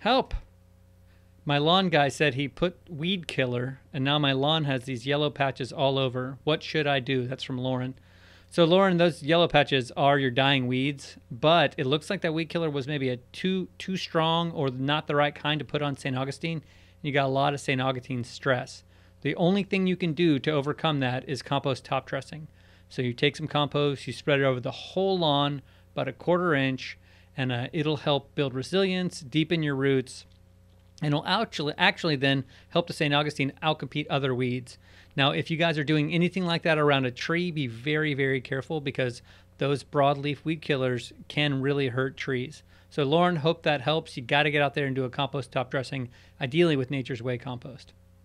Help! My lawn guy said he put weed killer, and now my lawn has these yellow patches all over. What should I do? That's from Lauren. So, Lauren, those yellow patches are your dying weeds, but it looks like that weed killer was maybe a too too strong or not the right kind to put on St. Augustine. You got a lot of St. Augustine stress. The only thing you can do to overcome that is compost top dressing. So you take some compost, you spread it over the whole lawn, about a quarter inch, and uh, it'll help build resilience, deepen your roots, and it'll actually actually then help the St. Augustine outcompete other weeds. Now, if you guys are doing anything like that around a tree, be very, very careful because those broadleaf weed killers can really hurt trees. So, Lauren, hope that helps. You got to get out there and do a compost top dressing, ideally with Nature's Way compost.